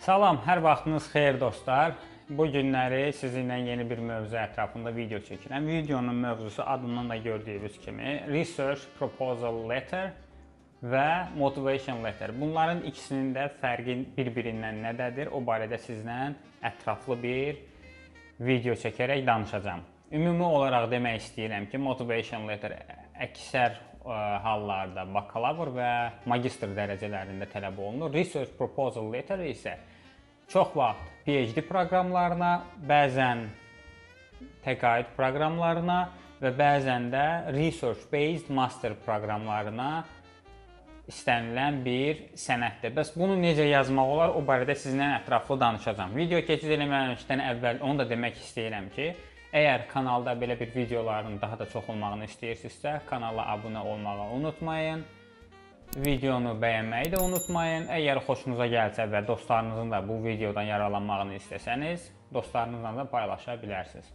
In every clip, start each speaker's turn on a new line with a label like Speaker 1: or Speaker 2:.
Speaker 1: Salam, hər vaxtınız xeyir dostlar. Bu günləri sizinlə yeni bir mövzu ətrafında video çəkirəm. Videonun mövzusu adından da gördüyünüz kimi Research Proposal Letter və Motivation Letter. Bunların ikisinin də fərqi bir-birindən nədədir? O barədə sizlə ətraflı bir video çəkərək danışacağam. Ümumi olaraq demək istəyirəm ki, Motivation Letter əksər ə, hallarda bakalavr və magistr dərəcələrində tələb olunur. Research Proposal Letter isə çox vaxt PhD proqramlarına, bəzən təqaüd proqramlarına və bəzən də research based master proqramlarına istənilən bir sənəddir. Bəs bunu necə yazmaq olar? O barədə sizinlə ətraflı danışacağam. Video keçid eləməmişdən əvvəl onu da demək istəyirəm ki, əgər kanalda belə bir videoların daha da çox olmağını istəyirsinizsə, kanala abunə olmağı unutmayın. Videonu bəyənməyi də unutmayın. Əgər xoşunuza gəlsə və dostlarınızın da bu videodan yararlanmağını istəsəniz, dostlarınızla da paylaşa bilərsiniz.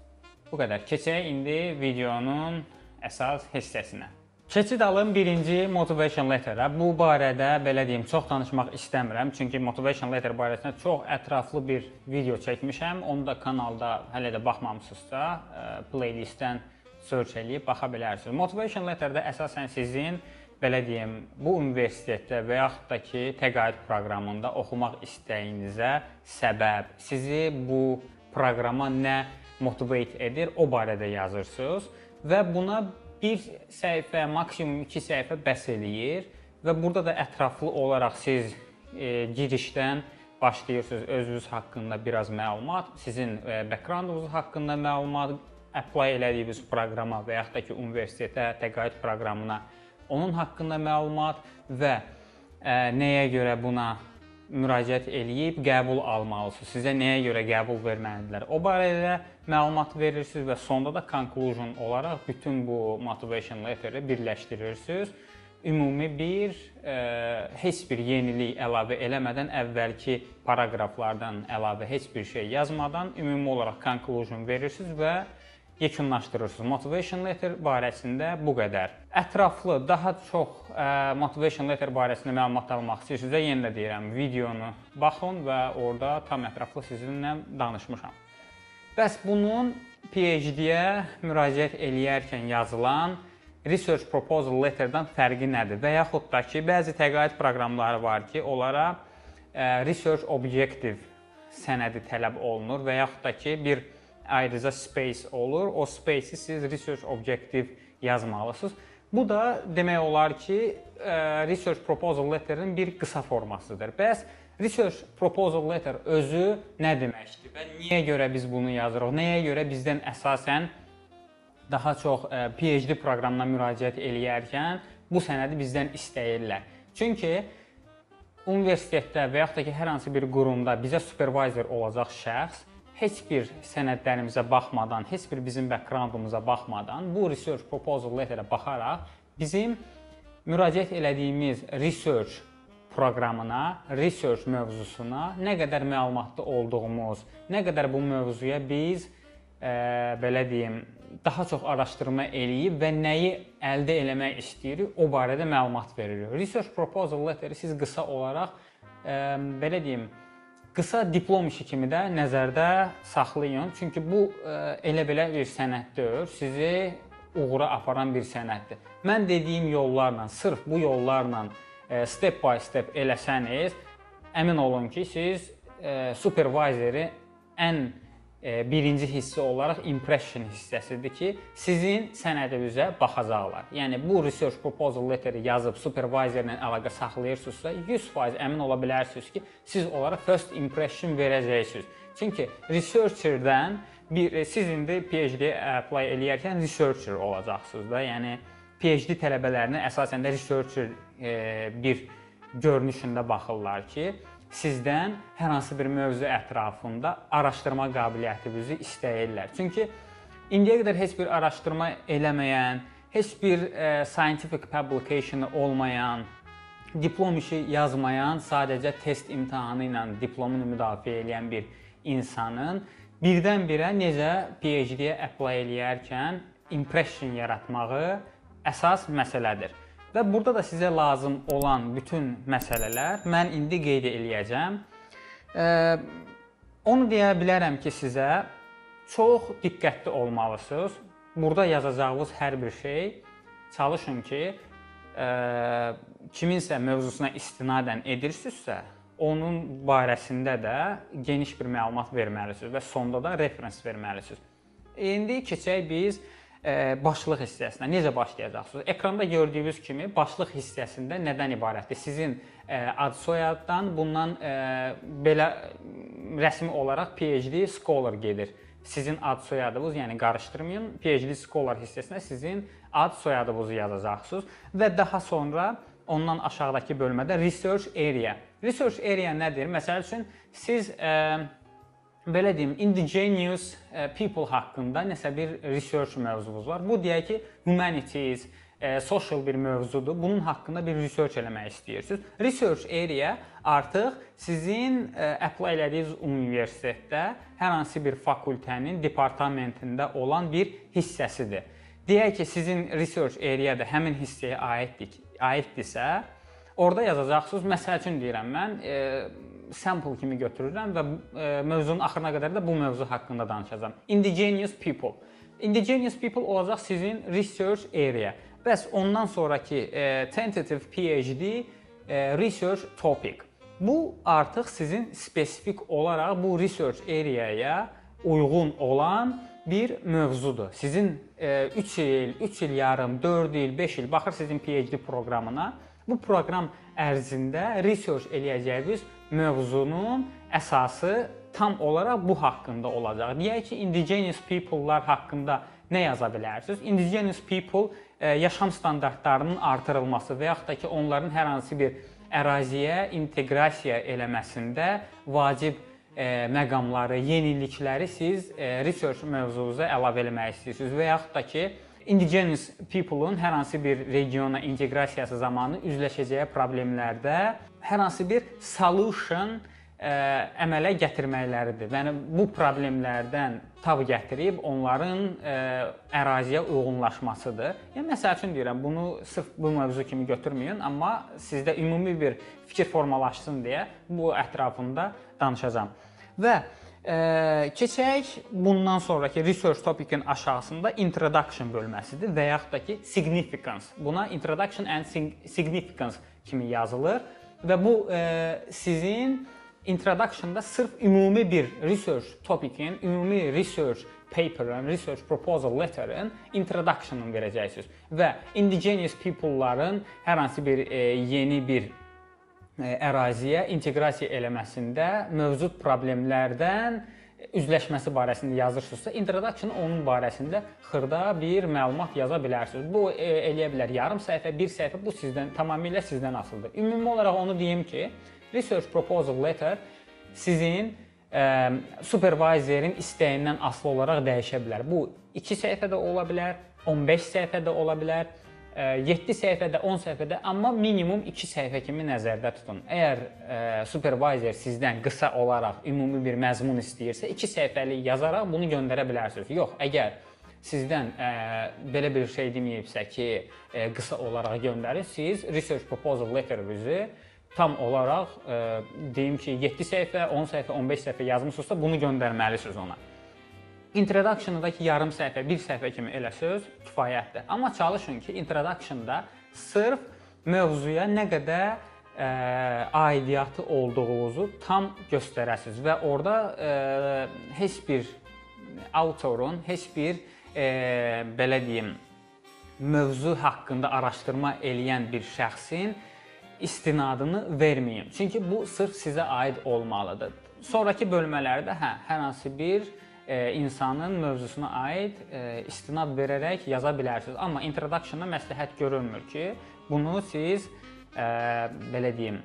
Speaker 1: Bu qədər. Keçək indi videonun əsas hissəsinə. Keçid alım birinci motivation letterə. Bu barədə belə deyim, çox danışmaq istəmirəm, çünki motivation letter barəsində çox ətraflı bir video çəkmişəm. Onu da kanalda hələ də baxmamısınızsa, playlistdən search eləyib baxa bilərsiniz. Motivation letterdə əsasən sizin belə deyim, bu universitetdə və yaxud da ki, təqaüd proqramında oxumaq istəyinizə səbəb, sizi bu proqrama nə motivate edir, o barədə yazırsınız və buna bir səhifə, maksimum 2 səhifə bəs eləyir və burada da ətraflı olaraq siz e, girişdən başlayırsınız özünüz haqqında biraz məlumat, sizin e, backgroundunuz haqqında məlumat, apply elədiyiniz proqrama və yaxud da ki, universitetə, təqaüd proqramına onun haqqında məlumat və ə, e, nəyə görə buna müraciət eləyib qəbul almalısınız. Sizə nəyə görə qəbul verməlidirlər? O barədə məlumat verirsiniz və sonda da conclusion olaraq bütün bu motivation letteri birləşdirirsiniz. Ümumi bir ə, e, heç bir yenilik əlavə eləmədən əvvəlki paraqraflardan əlavə heç bir şey yazmadan ümumi olaraq conclusion verirsiniz və yekunlaşdırırsınız. Motivation letter barəsində bu qədər. Ətraflı, daha çox ə, motivation letter barəsində məlumat almaq istəyirsinizsə, yenə də deyirəm, videonu baxın və orada tam ətraflı sizinlə danışmışam. Bəs bunun PhD-yə müraciət eləyərkən yazılan research proposal letterdən fərqi nədir? Və yaxud da ki, bəzi təqaüd proqramları var ki, onlara ə, research objective sənədi tələb olunur və yaxud da ki, bir ayrıca space olur. O space-i siz research objective yazmalısınız. Bu da demək olar ki, research proposal letterin bir qısa formasıdır. Bəs research proposal letter özü nə deməkdir və niyə görə biz bunu yazırıq? Nəyə görə bizdən əsasən daha çox PhD proqramına müraciət eləyərkən bu sənədi bizdən istəyirlər? Çünki universitetdə və yaxud da ki, hər hansı bir qurumda bizə supervisor olacaq şəxs heç bir sənədlərimizə baxmadan, heç bir bizim backgroundumuza baxmadan bu research proposal letterə baxaraq bizim müraciət elədiyimiz research proqramına, research mövzusuna nə qədər məlumatlı olduğumuz, nə qədər bu mövzuya biz e, belə deyim, daha çox araşdırma eləyib və nəyi əldə eləmək istəyirik, o barədə məlumat veririk. Research proposal letteri siz qısa olaraq e, belə deyim, qısa diplom işi kimi də nəzərdə saxlayın. Çünki bu e, elə belə bir sənəd deyil, sizi uğura aparan bir sənəddir. Mən dediyim yollarla, sırf bu yollarla e, step by step eləsəniz, əmin olun ki, siz e, supervisoru ən birinci hissə olaraq impression hissəsidir ki, sizin sənədinizə baxacaqlar. Yəni bu research proposal letteri yazıb supervisorla əlaqə saxlayırsınızsa, 100% əmin ola bilərsiniz ki, siz onlara first impression verəcəksiniz. Çünki researcherdən bir siz indi PhD apply eləyərkən researcher olacaqsınız da. Yəni PhD tələbələrinə əsasən də researcher e, bir görünüşündə baxırlar ki, sizdən hər hansı bir mövzu ətrafında araşdırma qabiliyyətinizi istəyirlər. Çünki indiyə qədər heç bir araşdırma eləməyən, heç bir e, scientific publication olmayan, diplom işi yazmayan, sadəcə test imtahanı ilə diplomunu müdafiə edən bir insanın birdən-birə necə PhD-yə apply eləyərkən impression yaratmağı əsas məsələdir. Və burada da sizə lazım olan bütün məsələlər mən indi qeyd eləyəcəm. Ə, onu deyə bilərəm ki, sizə çox diqqətli olmalısınız. Burada yazacağınız hər bir şey çalışın ki, ə, kiminsə mövzusuna istinadən edirsinizsə, onun barəsində də geniş bir məlumat verməlisiniz və sonda da referens verməlisiniz. İndi keçək biz başlıq hissəsinə. Necə başlayacaqsınız? Ekranda gördüyünüz kimi başlıq hissəsində nədən ibarətdir? Sizin ə, ad soyaddan bundan ə, belə rəsmi olaraq PhD scholar gedir. Sizin ad soyadınız, yəni qarışdırmayın. PhD scholar hissəsinə sizin ad soyadınızı yazacaqsınız və daha sonra ondan aşağıdakı bölmədə research area. Research area nədir? Məsəl üçün siz ə, belə deyim, indigenous people haqqında nəsə bir research mövzunuz var. Bu deyək ki, humanities, social bir mövzudur. Bunun haqqında bir research eləmək istəyirsiniz. Research area artıq sizin apply elədiyiniz universitetdə hər hansı bir fakültənin departamentində olan bir hissəsidir. Deyək ki, sizin research area da həmin hissəyə aiddir, aiddirsə, orada yazacaqsınız. Məsəl üçün deyirəm mən, e, sample kimi götürürəm və e, mövzunun axırına qədər də bu mövzu haqqında danışacağam. Indigenous people. Indigenous people olacaq sizin research area. Bəs ondan sonrakı e, tentative PhD e, research topic. Bu artıq sizin spesifik olaraq bu research areaya uyğun olan bir mövzudur. Sizin e, 3 il, 3 il yarım, 4 il, 5 il baxır sizin PhD proqramına. Bu proqram ərzində research eləyəcəyiniz mövzunun əsası tam olaraq bu haqqında olacaq. Deyək ki, indigenous people-lar haqqında nə yaza bilərsiniz? Indigenous people e, yaşam standartlarının artırılması və yaxud da ki, onların hər hansı bir əraziyə inteqrasiya eləməsində vacib e, məqamları, yenilikləri siz e, research mövzunuza əlavə etmək istəyirsiniz və yaxud da ki, indigenous people-un hər hansı bir regiona inteqrasiyası zamanı üzləşəcəyi problemlərdə hər hansı bir solution ə, əmələ gətirməkləridir. Yəni bu problemlərdən tab gətirib onların ə, əraziyə uyğunlaşmasıdır. Yəni məsəl üçün deyirəm, bunu sırf bu mövzu kimi götürməyin, amma sizdə ümumi bir fikir formalaşsın deyə bu ətrafında danışacağam. Və Ə, keçək bundan sonrakı research topikin aşağısında introduction bölməsidir və yaxud da ki significance. Buna introduction and significance kimi yazılır və bu ə, sizin introductionda sırf ümumi bir research topicin, ümumi research paper'ın, research proposal letter'ın introduction'ını verəcəksiniz və indigenous people-ların hər hansı bir ə, yeni bir əraziyə inteqrasiya eləməsində mövcud problemlərdən üzləşməsi barəsində yazırsınızsa, introduction onun barəsində xırda bir məlumat yaza bilərsiniz. Bu e, eləyə bilər yarım səhifə, bir səhifə, bu sizdən tamamilə sizdən asılıdır. Ümumi olaraq onu deyim ki, research proposal letter sizin ə, e, supervizorin istəyindən asılı olaraq dəyişə bilər. Bu 2 səhifədə ola bilər, 15 səhifədə ola bilər 7 səhifədə, 10 səhifədə, amma minimum 2 səhifə kimi nəzərdə tutun. Əgər ə, supervisor sizdən qısa olaraq ümumi bir məzmun istəyirsə, 2 səhifəlik yazaraq bunu göndərə bilərsiniz. Yox, əgər sizdən ə, belə bir şey deməyibsə ki, ə, qısa olaraq göndərin, siz research proposal letter-inizi tam olaraq ə, deyim ki, 7 səhifə, 10 səhifə, 15 səhifə yazmısınızsa bunu göndərməlisiniz ona. Introduction-da ki, yarım səhifə, bir səhifə kimi elə söz kifayətdir. Amma çalışın ki, introduction-da sırf mövzuya nə qədər ə, e, aidiyyatı olduğunuzu tam göstərəsiniz və orada ə, e, heç bir autorun, heç bir ə, e, belə deyim, mövzu haqqında araşdırma eləyən bir şəxsin istinadını verməyin. Çünki bu sırf sizə aid olmalıdır. Sonrakı bölmələrdə hə, hər hansı bir insanın mövzusuna aid e, istinad verərək yaza bilərsiniz. Amma introduction-da məsləhət görülmür ki, bunu siz e, belə deyim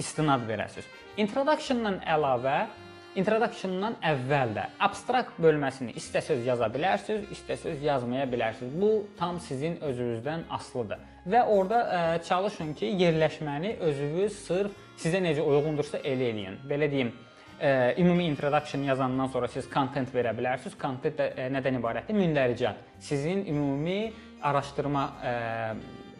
Speaker 1: istinad verəsiniz. Introduction-dan əlavə Introduction-dan əvvəl də abstrakt bölməsini istəsəz yaza bilərsiniz, istəsəz yazmaya bilərsiniz. Bu tam sizin özünüzdən asılıdır. Və orada ə, çalışın ki, yerləşməni özünüz sırf sizə necə uyğundursa elə eləyin. Belə deyim, ümumi introduction yazandan sonra siz content verə bilərsiniz. Content də ə, nədən ibarətdir? Mündəricat. Sizin ümumi araşdırma ə,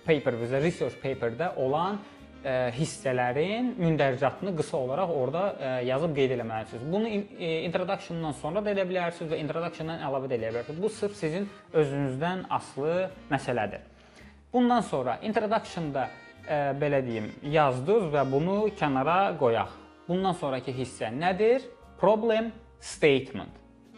Speaker 1: paper-ınızda, research paper-də olan ə, hissələrin mündəricatını qısa olaraq orada ə, yazıb qeyd etməlisiniz. Bunu ə, introduction-dan sonra da edə bilərsiniz və introduction-dan əlavə də edə bilərsiniz. Bu sırf sizin özünüzdən asılı məsələdir. Bundan sonra introduction-da ə, belə deyim, yazdınız və bunu kənara qoyaq. Bundan sonrakı hissə nədir? Problem statement.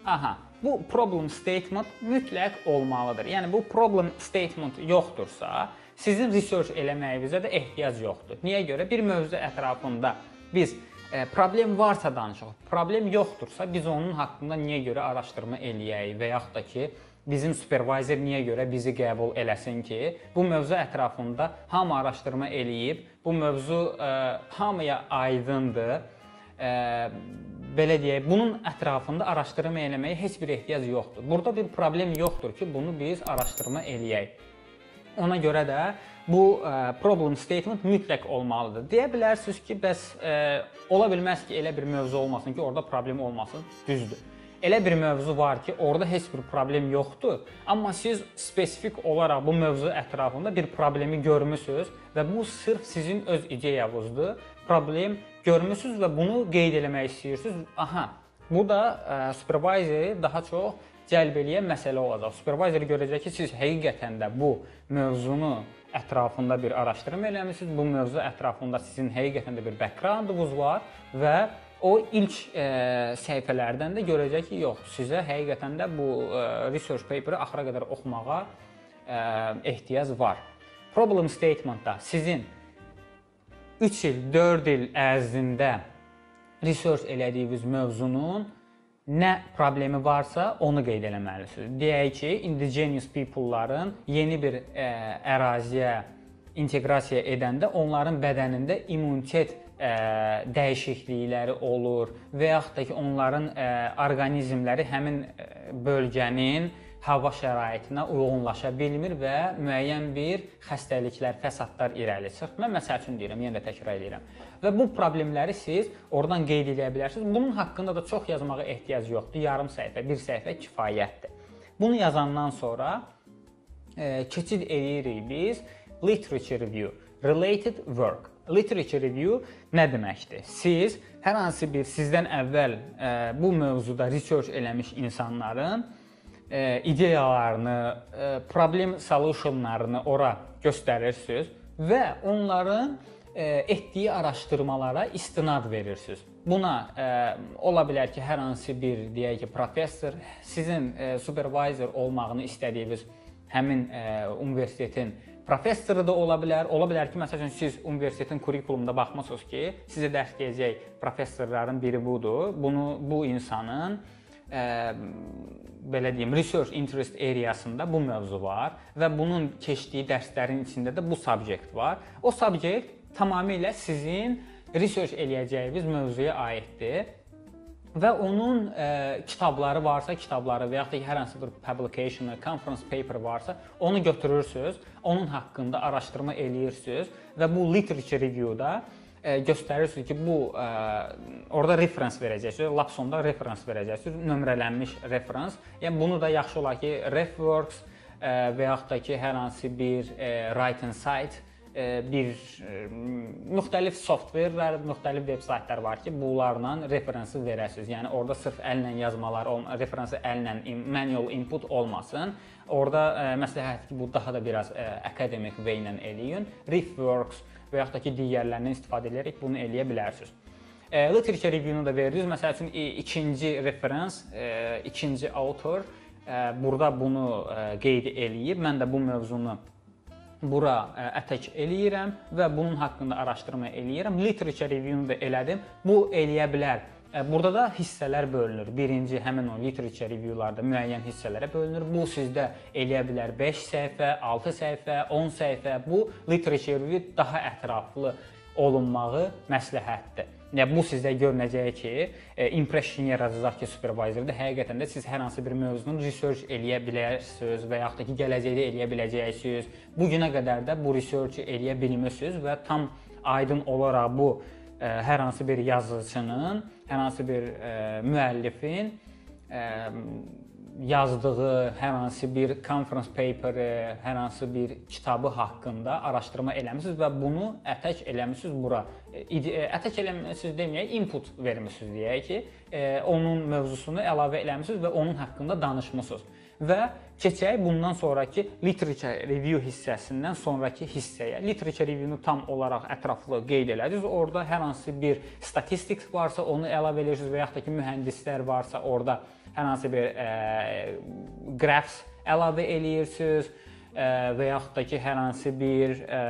Speaker 1: Aha, bu problem statement mütləq olmalıdır. Yəni bu problem statement yoxdursa, sizin research eləməyinizə də ehtiyac yoxdur. Niyə görə? Bir mövzu ətrafında biz e, problem varsa danışaq. Problem yoxdursa biz onun haqqında niyə görə araşdırma eləyək və yaxud da ki, bizim supervisor niyə görə bizi qəbul eləsin ki, bu mövzu ətrafında hamı araşdırma eləyib, bu mövzu ə, e, hamıya aydındır. Ə, e, belə deyək, bunun ətrafında araşdırma eləməyə heç bir ehtiyac yoxdur. Burada bir problem yoxdur ki, bunu biz araşdırma eləyək. Ona görə də bu ə, e, problem statement mütləq olmalıdır. Deyə bilərsiniz ki, bəs ə, ola bilməz ki, elə bir mövzu olmasın ki, orada problem olmasın. Düzdür. Elə bir mövzu var ki, orada heç bir problem yoxdur, amma siz spesifik olaraq bu mövzu ətrafında bir problemi görmüsüz və bu sırf sizin öz ideyanızdır. Problem görmüsüz və bunu qeyd eləmək istəyirsiniz. Aha, bu da ə, e, supervisoru daha çox cəlb eləyən məsələ olacaq. Supervisor görəcək ki, siz həqiqətən də bu mövzunu ətrafında bir araşdırma eləmisiniz. Bu mövzu ətrafında sizin həqiqətən də bir backgroundunuz var və o ilk e, səhifələrdən də görəcək ki, yox, sizə həqiqətən də bu e, research paperi axıra qədər oxumağa ə, ehtiyac var. Problem statement-da sizin 3 il, 4 il ərzində research elədiyiniz mövzunun nə problemi varsa onu qeyd etməlisiniz. Deyək ki, indigenous people-ların yeni bir ə, e, əraziyə inteqrasiya edəndə onların bədənində immunitet ə, dəyişiklikləri olur və yaxud da ki, onların ə, orqanizmləri həmin bölgənin hava şəraitinə uyğunlaşa bilmir və müəyyən bir xəstəliklər, fəsadlar irəli çıxır. Mən məsəl üçün deyirəm, yenə də təkrar edirəm. Və bu problemləri siz oradan qeyd edə bilərsiniz. Bunun haqqında da çox yazmağa ehtiyac yoxdur. Yarım səhifə, bir səhifə kifayətdir. Bunu yazandan sonra e, keçid eləyirik biz literature review, related work. Literature review nə deməkdir? Siz hər hansı bir sizdən əvvəl e, bu mövzuda research eləmiş insanların e, ideyalarını, e, problem solutionlarını ora göstərirsiniz və onların e, etdiyi araşdırmalara istinad verirsiniz. Buna e, ola bilər ki, hər hansı bir deyək ki, professor sizin e, supervisor olmağını istədiyiniz həmin e, universitetin professoru da ola bilər. Ola bilər ki, məsələn siz universitetin kurikulumunda baxmısınız ki, sizə dərs deyəcək professorların biri budur. Bunu bu insanın ə, belə deyim, research interest areasında bu mövzu var və bunun keçdiyi dərslərin içində də bu subyekt var. O subyekt tamamilə sizin research eləyəcəyiniz mövzuya aiddir və onun ə, kitabları varsa, kitabları və yaxud da hər hansı bir publication, conference paper varsa, onu götürürsüz, onun haqqında araşdırma eləyirsiniz və bu literature review-da göstərirsiniz ki, bu ə, orada referens verəcəksiniz, lap sonda referens verəcəksiniz, nömrələnmiş referens. Yəni bunu da yaxşı olar ki, Refworks ə, və yaxud da ki, hər hansı bir ə, writing site ə, bir ə, müxtəlif softverlər, müxtəlif veb saytlar var ki, bunlarla referensi verəsiniz. Yəni orada sırf əllə yazmalar, referensi əllə manual input olmasın. Orada ə, məsləhət ki, bu daha da biraz akademik way ilə eləyin. Refworks və yaxud da ki, digərlərindən istifadə edərək bunu eləyə bilərsiniz. E, literature review-nu da verirsiniz. Məsəl üçün ikinci referens, e, ikinci autor e, burada bunu e, qeyd eləyib. Mən də bu mövzunu bura ə, ətək eləyirəm və bunun haqqında araşdırma eləyirəm. Literature review-nu da elədim. Bu eləyə bilər Burada da hissələr bölünür. Birinci həmin o literature review-larda müəyyən hissələrə bölünür. Bu sizdə eləyə bilər 5 səhifə, 6 səhifə, 10 səhifə. Bu literature review daha ətraflı olunmağı məsləhətdir. Yəni bu sizdə görünəcək ki, e, impression yaradacaq ki, supervisorda həqiqətən də siz hər hansı bir mövzunu research eləyə bilərsiniz və yaxud da ki, gələcəkdə eləyə biləcəksiniz. Bu günə qədər də bu research eləyə bilmisiniz və tam aydın olaraq bu hər hansı bir yazıçının, hər hansı bir müəllifin yazdığı hər hansı bir conference paperi, hər hansı bir kitabı haqqında araşdırma eləmisiniz və bunu ətək eləmisiniz bura. Ətək eləmisiniz deməyək, input vermisiniz deyək ki, onun mövzusunu əlavə eləmisiniz və onun haqqında danışmısınız. Və keçək bundan sonrakı literature review hissəsindən sonrakı hissəyə. Literature review-nu tam olaraq ətraflı qeyd elədiniz. Orada hər hansı bir statistik varsa, onu əlavə edirsiniz və yaxud da ki, mühəndislər varsa, orada hər hansı bir ə, graphs əlavə eləyirsiniz ə, və yaxud da ki, hər hansı bir ə,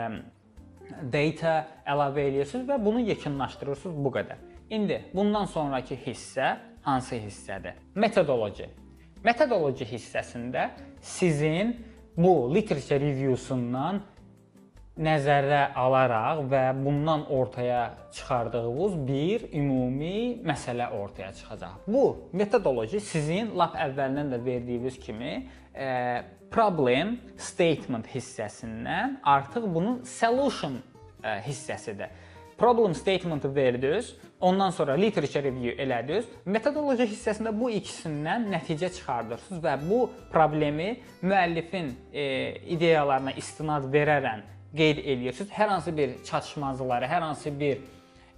Speaker 1: data əlavə eləyirsiniz və bunu yekunlaşdırırsınız bu qədər. İndi bundan sonrakı hissə hansı hissədir? Metodoloji. Metodoloji hissəsində sizin bu literature review-sundan nəzərə alaraq və bundan ortaya çıxardığınız bir ümumi məsələ ortaya çıxacaq. Bu metodoloji sizin lap əvvəldən də verdiyiniz kimi e, problem statement hissəsindən artıq bunun solution e, hissəsidir. Problem statement-ı verdiniz, ondan sonra literature review elədiniz. Metodoloji hissəsində bu ikisindən nəticə çıxardırsınız və bu problemi müəllifin e, ideyalarına istinad verərək qeyd eləyirsiniz. Hər hansı bir çatışmazlıqları, hər hansı bir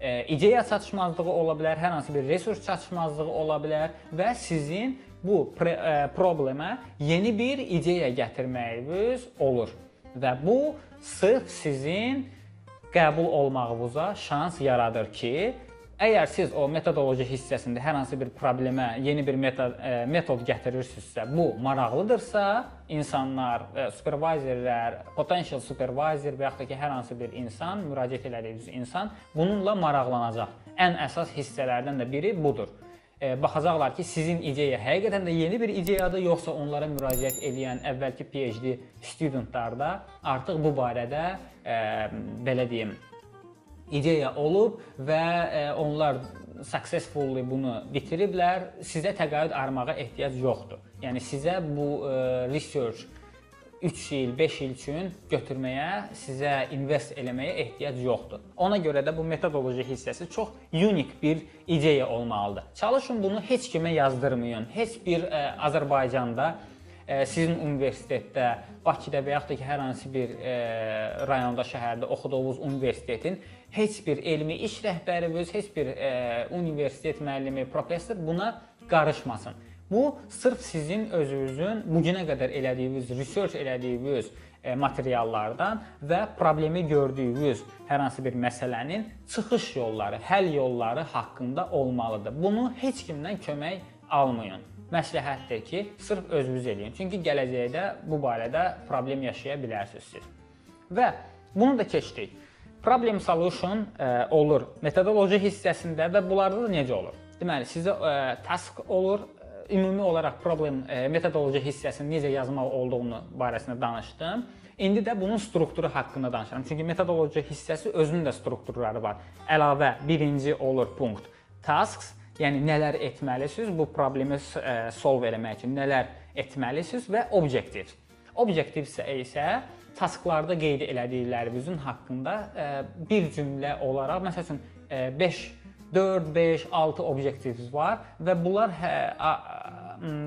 Speaker 1: e, ideya çatışmazlığı ola bilər, hər hansı bir resurs çatışmazlığı ola bilər və sizin bu pre, e, problemə yeni bir ideya gətirməyiniz olur. Və bu sırf sizin qəbul olmağınıza şans yaradır ki, Əgər siz o metodoloji hissəsində hər hansı bir problemə yeni bir metod e, metod gətirirsinizsə, bu maraqlıdırsa, insanlar, e, supervisorlər, potential supervisor və yaxud da ki, hər hansı bir insan, müraciət elədiyiniz insan bununla maraqlanacaq. Ən əsas hissələrdən də biri budur. E, baxacaqlar ki, sizin ideya həqiqətən də yeni bir ideyadır, yoxsa onlara müraciət edən əvvəlki PhD studentlar da artıq bu barədə e, belə deyim, ideya olub və e, onlar successfully bunu bitiriblər. Sizə təqaüd armağa ehtiyac yoxdur. Yəni sizə bu e, research 3 il, 5 il üçün götürməyə, sizə invest eləməyə ehtiyac yoxdur. Ona görə də bu metodoloji hissəsi çox unik bir ideya olmalıdır. Çalışın bunu heç kimə yazdırmayın. Heç bir ə, e, Azərbaycanda sizin universitetdə, Bakıda və yaxud da ki, hər hansı bir ə, rayonda, şəhərdə oxuduğunuz universitetin heç bir elmi iş rəhbərimiz, heç bir e, universitet müəllimi, professor buna qarışmasın. Bu sırf sizin özünüzün bu günə qədər elədiyiniz, research elədiyiniz e, materiallardan və problemi gördüyünüz hər hansı bir məsələnin çıxış yolları, həll yolları haqqında olmalıdır. Bunu heç kimdən kömək almayın. Məsləhətdir ki, sırf özünüz eləyin. Çünki gələcəkdə bu barədə problem yaşaya bilərsiniz siz. Və bunu da keçdik. Problem solution ə, e, olur metodoloji hissəsində və bunlarda da necə olur? Deməli, sizə ə, e, task olur, e, ümumi olaraq problem ə, metodoloji hissəsini necə yazmaq olduğunu barəsində danışdım. İndi də bunun strukturu haqqında danışıram. Çünki metodoloji hissəsi özünün də strukturları var. Əlavə birinci olur punkt tasks, yəni nələr etməlisiniz bu problemi ə, solve eləmək üçün nələr etməlisiniz və objective. Objective isə tasklarda qeyd elədiklərinizin haqqında e, bir cümlə olaraq, məsəl üçün 5 4, 5, 6 obyektiviniz var və bunlar hə,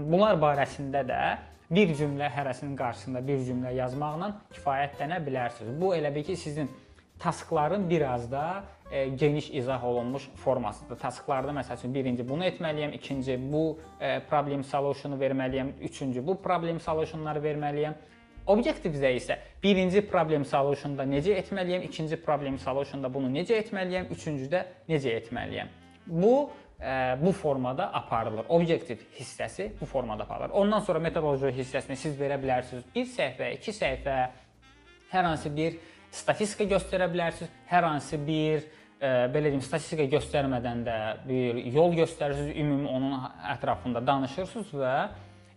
Speaker 1: bunlar barəsində də bir cümlə hərəsinin qarşısında bir cümlə yazmaqla kifayətlənə bilərsiniz. Bu elə bil ki, sizin taskların biraz da e, geniş izah olunmuş formasıdır. Tasklarda məsəl üçün birinci bunu etməliyəm, ikinci bu e, problem solution-u verməliyəm, üçüncü bu problem solution-ları verməliyəm. Objectivizə isə birinci problem solution-da necə etməliyəm, ikinci problem solution-da bunu necə etməliyəm, üçüncüdə necə etməliyəm. Bu e, bu formada aparılır. Obyektiv hissəsi bu formada aparılır. Ondan sonra metodoloji hissəsini siz verə bilərsiniz. 1 səhifə, 2 səhifə hər hansı bir statistika göstərə bilərsiniz. Hər hansı bir ə, e, belə deyim, statistika göstərmədən də bir yol göstərirsiniz, ümumi onun ətrafında danışırsınız və ə,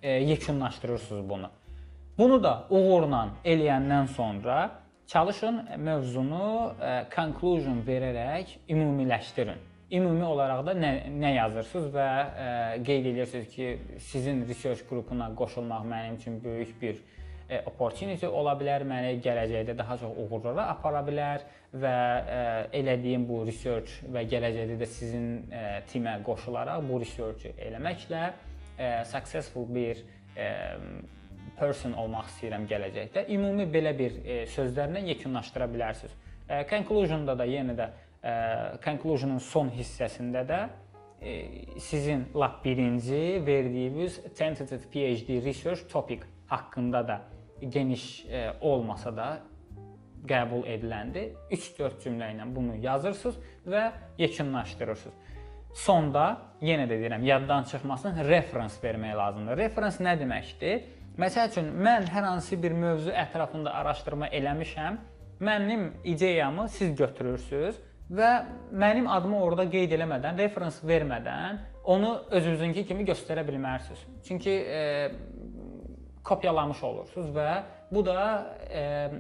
Speaker 1: e, yekunlaşdırırsınız bunu. Bunu da uğurla eləyəndən sonra çalışın mövzunu e, conclusion verərək ümumiləşdirin. Ümumi olaraq da nə, nə yazırsınız və ə, qeyd edirsiniz ki, sizin research qrupuna qoşulmaq mənim üçün böyük bir ə, opportunity ola bilər, məni gələcəkdə daha çox uğurlara apara bilər və ə, elədiyim bu research və gələcəkdə də sizin ə, timə qoşularaq bu research eləməklə successful bir e, person olmaq istəyirəm gələcəkdə. Ümumi belə bir e, sözlərlə yekunlaşdıra bilərsiniz. E, conclusion-da da yenə də e, conclusion-un son hissəsində də e, sizin lap birinci verdiyiniz tentative PhD research topic haqqında da geniş e, olmasa da qəbul ediləndi. 3-4 cümlə ilə bunu yazırsınız və yekunlaşdırırsınız. Sonda yenə də deyirəm, yaddan çıxmasın, reference vermək lazımdır. Reference nə deməkdir? Məsəl üçün mən hər hansı bir mövzu ətrafında araşdırma eləmişəm, mənim ideyamı siz götürürsüz və mənim adımı orada qeyd eləmədən, reference vermədən onu özünüzünki kimi göstərə bilmərsiniz. Çünki e, kopyalamış olursunuz və bu da e,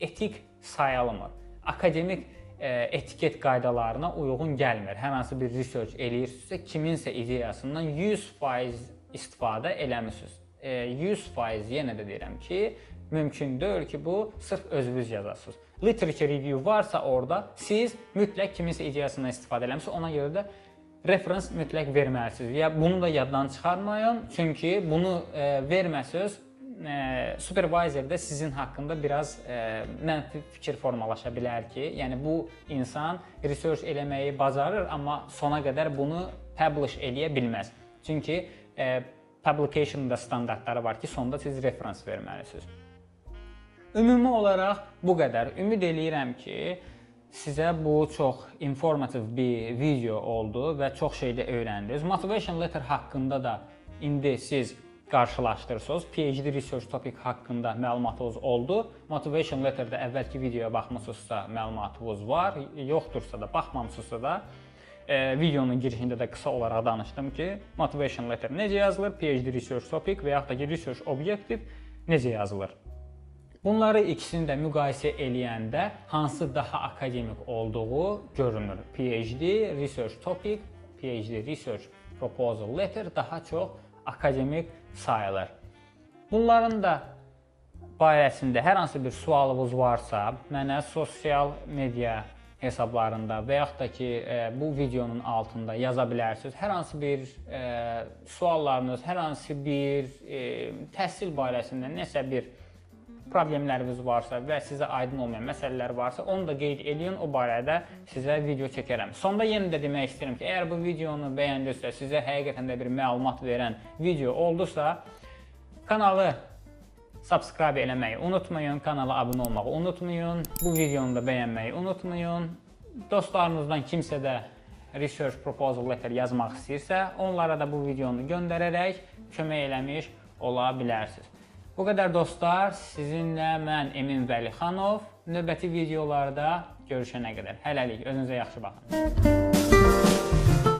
Speaker 1: etik sayılmır. Akademik e, etiket qaydalarına uyğun gəlmir. Hər hansı bir research eləyirsinizsə, kiminsə ideyasından 100% istifadə eləmisiniz. E, 100% yenə də deyirəm ki, mümkün deyil ki, bu sırf özünüz yazasınız. Literature review varsa orada siz mütləq kiminsə ideyasından istifadə eləmisiniz, ona görə də reference mütləq verməlisiniz. Ya bunu da yaddan çıxarmayın, çünki bunu e, verməsəz e, supervisor da sizin haqqında biraz e, mənfi fikir formalaşa bilər ki, yəni bu insan research eləməyi bacarır, amma sona qədər bunu publish eləyə bilməz. Çünki e, publication-da standartları var ki, sonda siz reference verməlisiniz. Ümumi olaraq bu qədər. Ümid eləyirəm ki, sizə bu çox informativ bir video oldu və çox şey də öyrəndiniz. Motivation letter haqqında da indi siz qarşılaşdırırsınız. PhD research topic haqqında məlumatınız oldu. Motivation letter-də əvvəlki videoya baxmısınızsa məlumatınız var. Yoxdursa da, baxmamısınızsa da e, videonun girişində də qısa olaraq danışdım ki, motivation letter necə yazılır, PhD research topic və yaxud da ki, research objective necə yazılır. Bunları ikisini də müqayisə eləyəndə hansı daha akademik olduğu görünür. PhD research topic, PhD research proposal letter daha çox akademik sayılır. Bunların da barəsində hər hansı bir sualınız varsa, mənə sosial media hesablarında və yaxud da ki, e, bu videonun altında yaza bilərsiniz. Hər hansı bir e, suallarınız, hər hansı bir e, təhsil barəsində nəsə bir problemləriniz varsa və sizə aydın olmayan məsələlər varsa, onu da qeyd eləyin, o barədə sizə video çəkərəm. Sonda yenə də demək istəyirəm ki, əgər bu videonu bəyəndinizsə, sizə həqiqətən də bir məlumat verən video oldusa, kanalı subscribe eləməyi unutmayın, kanala abunə olmağı unutmayın, bu videonu da bəyənməyi unutmayın. Dostlarınızdan kimsə də research proposal letter yazmaq istəyirsə, onlara da bu videonu göndərərək kömək eləmiş ola bilərsiniz. Bu qədər dostlar, sizinlə mən Emin Vəlixanov. Növbəti videolarda görüşənə qədər hələlik özünüzə yaxşı baxın.